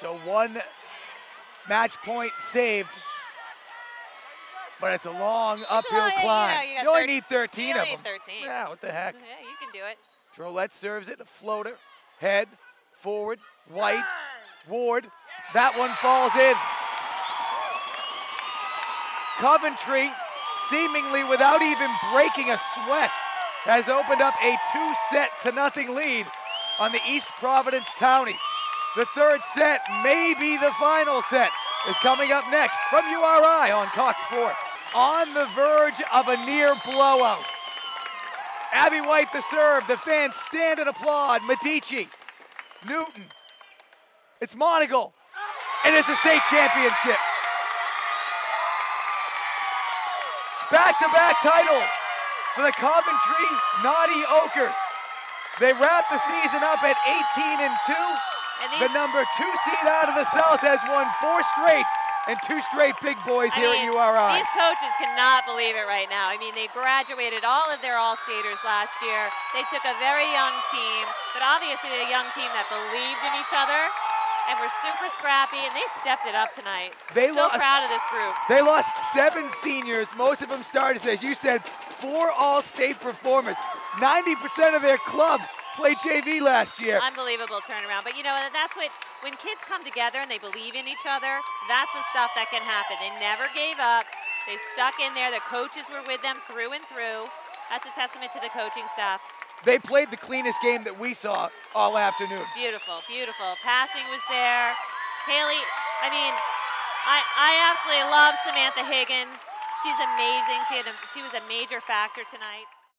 So one match point saved, but it's a long uphill long- yeah, climb. you you only need 13 you of them. need 13. Yeah, what the heck? Yeah, you can do it. Drolette serves it, a floater, head, forward, White, Ward. That one falls in. Coventry, seemingly without even breaking a sweat, has opened up a two set to nothing lead on the East Providence Townies. The third set, maybe the final set, is coming up next from URI on Cox Sports. On the verge of a near blowout. Abby White the serve. The fans stand and applaud. Medici, Newton. It's Monagle. And it's a state championship. Back-to-back titles for the Coventry Knotty Oakers. They wrap the season up at 18 and 2. And The number two seed out of the South has won four straight and two straight big boys I here mean, at URI. These coaches cannot believe it right now. I mean, they graduated all of their All-Staters last year. They took a very young team, but obviously a young team that believed in each other and were super scrappy, and they stepped it up tonight. They so lost- proud of this group. They lost seven seniors. Most of them started, as you said, four all-state performers. 90% of their club played JV last year. Unbelievable turnaround. But you know, that's what, when kids come together and they believe in each other, that's the stuff that can happen. They never gave up. They stuck in there. The coaches were with them through and through. That's a testament to the coaching staff. They played the cleanest game that we saw all afternoon. Beautiful, beautiful. Passing was there. Haley, I mean, I, I absolutely love Samantha Higgins. She's amazing. She had a, she was a major factor tonight.